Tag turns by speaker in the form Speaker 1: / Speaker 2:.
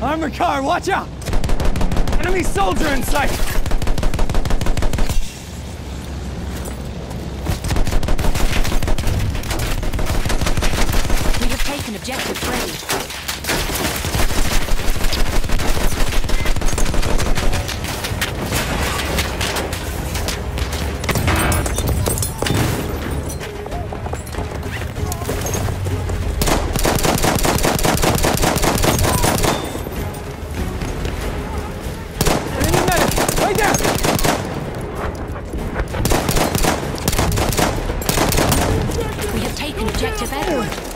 Speaker 1: Armored car, watch out! Enemy soldier in sight!
Speaker 2: We have taken objective Ugh.